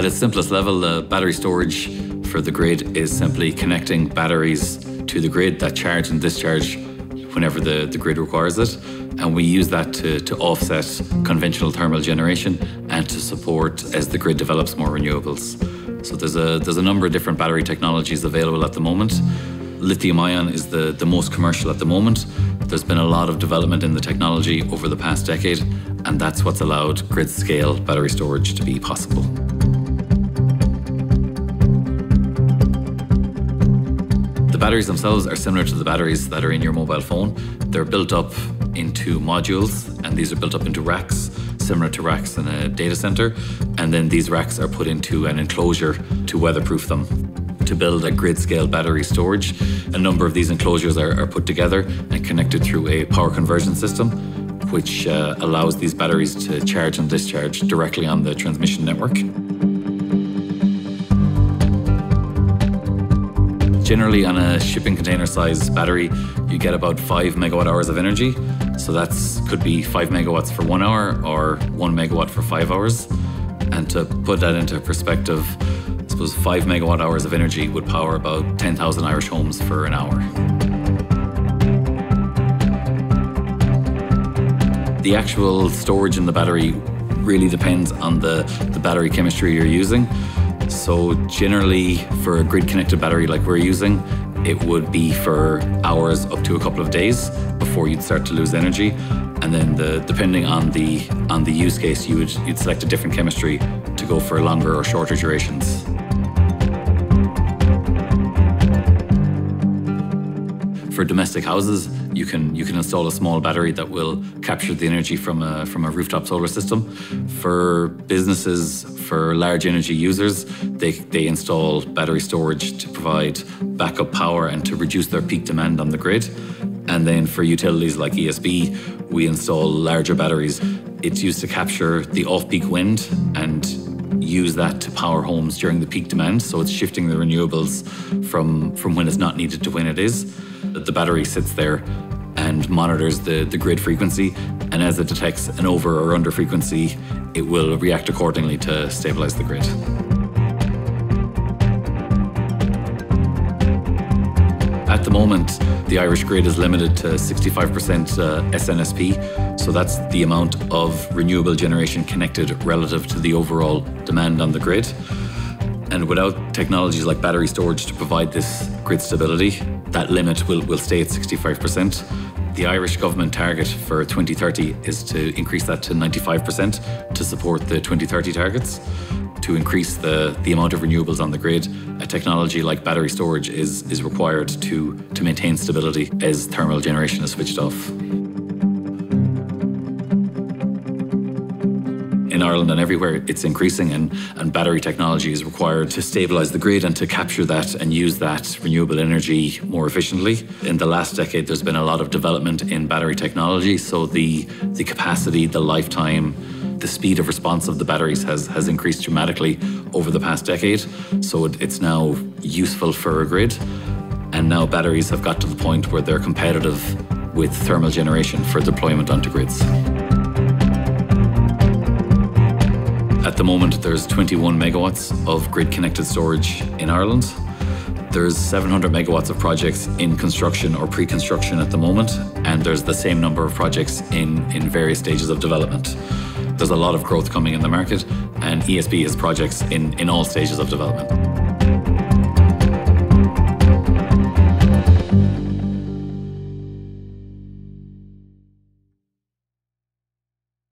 At its simplest level, the battery storage for the grid is simply connecting batteries to the grid that charge and discharge whenever the, the grid requires it. And we use that to, to offset conventional thermal generation and to support as the grid develops more renewables. So there's a, there's a number of different battery technologies available at the moment. Lithium ion is the, the most commercial at the moment. There's been a lot of development in the technology over the past decade, and that's what's allowed grid scale battery storage to be possible. Batteries themselves are similar to the batteries that are in your mobile phone. They're built up into modules, and these are built up into racks, similar to racks in a data center. And then these racks are put into an enclosure to weatherproof them. To build a grid scale battery storage, a number of these enclosures are, are put together and connected through a power conversion system, which uh, allows these batteries to charge and discharge directly on the transmission network. Generally, on a shipping container size battery, you get about five megawatt hours of energy. So that's could be five megawatts for one hour or one megawatt for five hours. And to put that into perspective, I suppose five megawatt hours of energy would power about 10,000 Irish homes for an hour. The actual storage in the battery really depends on the, the battery chemistry you're using. So generally for a grid connected battery like we're using, it would be for hours up to a couple of days before you'd start to lose energy. And then the depending on the on the use case, you would you'd select a different chemistry to go for longer or shorter durations. For domestic houses, you can you can install a small battery that will capture the energy from a from a rooftop solar system. For businesses, for large energy users, they, they install battery storage to provide backup power and to reduce their peak demand on the grid. And then for utilities like ESB, we install larger batteries. It's used to capture the off-peak wind and use that to power homes during the peak demand. So it's shifting the renewables from, from when it's not needed to when it is. The battery sits there and monitors the, the grid frequency. And as it detects an over or under frequency, it will react accordingly to stabilize the grid. At the moment, the Irish grid is limited to 65% uh, SNSP, so that's the amount of renewable generation connected relative to the overall demand on the grid. And without technologies like battery storage to provide this grid stability, that limit will, will stay at 65%. The Irish government target for 2030 is to increase that to 95% to support the 2030 targets. To increase the, the amount of renewables on the grid, a technology like battery storage is, is required to, to maintain stability as thermal generation is switched off. In Ireland and everywhere, it's increasing, and, and battery technology is required to stabilise the grid and to capture that and use that renewable energy more efficiently. In the last decade, there's been a lot of development in battery technology, so the, the capacity, the lifetime, the speed of response of the batteries has, has increased dramatically over the past decade. So it, it's now useful for a grid. And now batteries have got to the point where they're competitive with thermal generation for deployment onto grids. At the moment, there's 21 megawatts of grid connected storage in Ireland. There's 700 megawatts of projects in construction or pre construction at the moment, and there's the same number of projects in, in various stages of development. There's a lot of growth coming in the market, and ESB has projects in, in all stages of development.